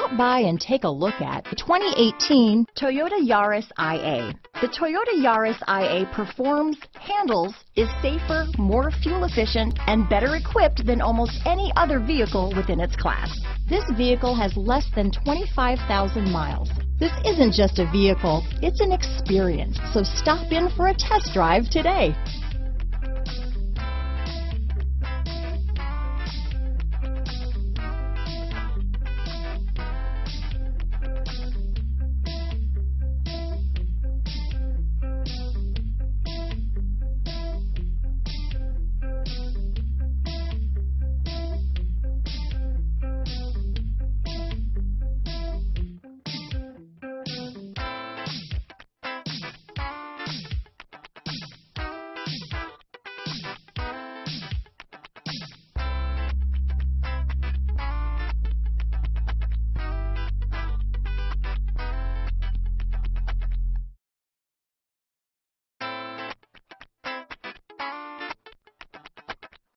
Stop by and take a look at the 2018 Toyota Yaris IA. The Toyota Yaris IA performs, handles, is safer, more fuel efficient, and better equipped than almost any other vehicle within its class. This vehicle has less than 25,000 miles. This isn't just a vehicle, it's an experience, so stop in for a test drive today.